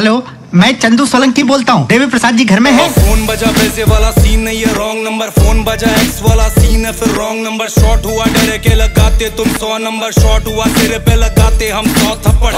Hello मैं चंदू सोलंकी बोलता हूँ। देवी प्रसाद जी घर में है? फ़ोन बजा पैसे वाला सीन नहीं है रॉन्ग नंबर फ़ोन बजा एक्स वाला सीन है फिर रॉन्ग नंबर शॉट हुआ डरे के लगाते तुम सौ नंबर शॉट हुआ तेरे पे लगाते हम सौ थप्पड़।